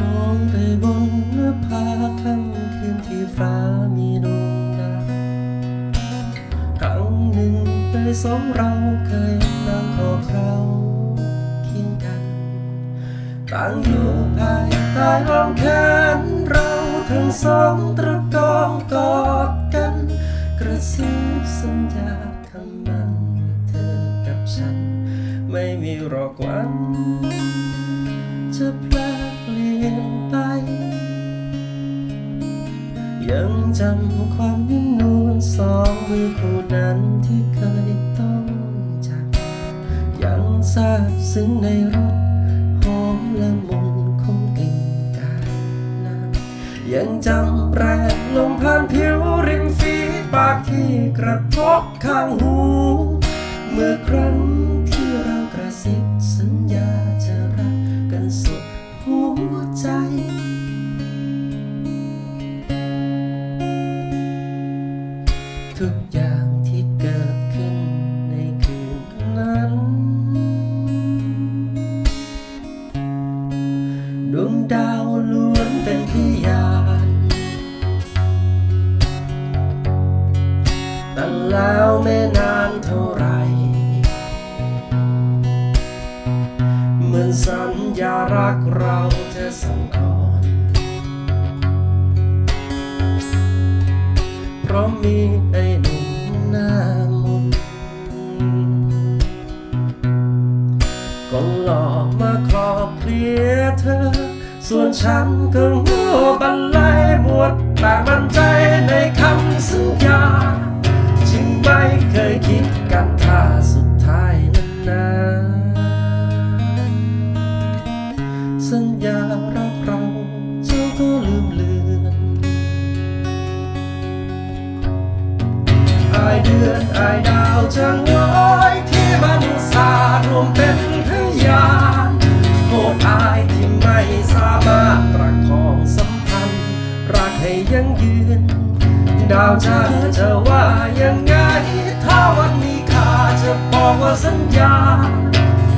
มองไปบนหน้าผาค่ำคืนที่ฟ้ามีดวงดาวครั้งหนึ่งเคยสองเราเคยนั่งขอเคราเคียงกันต่างอยู่ภายใต้อ้อมแขนเราทั้งสองตระกองกอดกัน กระซิบสัญญาคำมันเธอกับฉัน ไม่มีหรอกวันจะ ยังจำความนิ่มนวลสองมือคู่นั้นที่เคยต้องจับยังซาบซึ้งในรถหอมละมุนของกลิ่นกายน้ำยังจำแรงลมผ่านผิวริมฝีปากที่กระทบข้างหู เมื่อครั้งที่เรากระซิบสัญญาจะรักกันสุดหัวใจ แต่แล้วไม่นานเท่าไรเหมือนสัญญารักเราจะสั่งก่อน เพราะมีไอ้หนุ่มหน้ามนก็หลอกมาคลอบเคลียเธอ ส่วนฉันก็โง่บันไลหมดแต่มันใจ สัญญารักเราเจ้าก็ลืมเลือนอายเดือนอายดาวจะง้อยที่มันสารวมเป็นพยานโทษอายที่ไม่สามารถประคองสัมพันธ์ รักให้ยังยืน ดาวจะจะว่ายังไง ถ้าวันนี้ข้าจะบอกว่าสัญญา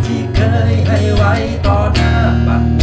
ที่เคยให้ไว้ต่อหน้าบัด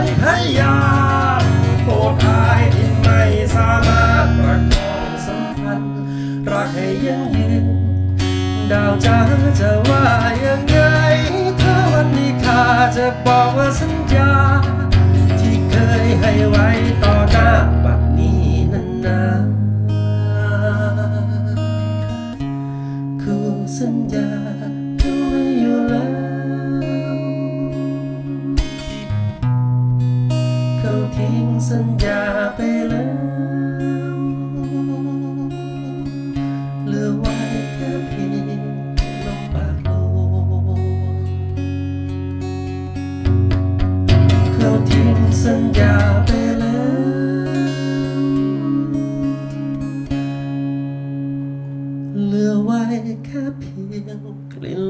วมเป็นพยานโปรดอายที่ไม่สามารถประคองสัมพันธ์รักให้ยังยืนดาวจ้าจะว่ายังไงถ้าวันนี้ข้าจะบอกว่าสัญญา ที่เคยให้ไว้ต่อ ทิ้งสัญญาไปแล้วเหลือไว้แค่เพียงลมปากลมเขาทิ้งสัญญาไปแล้วเหลือไว้แค่เพียงกลิ่น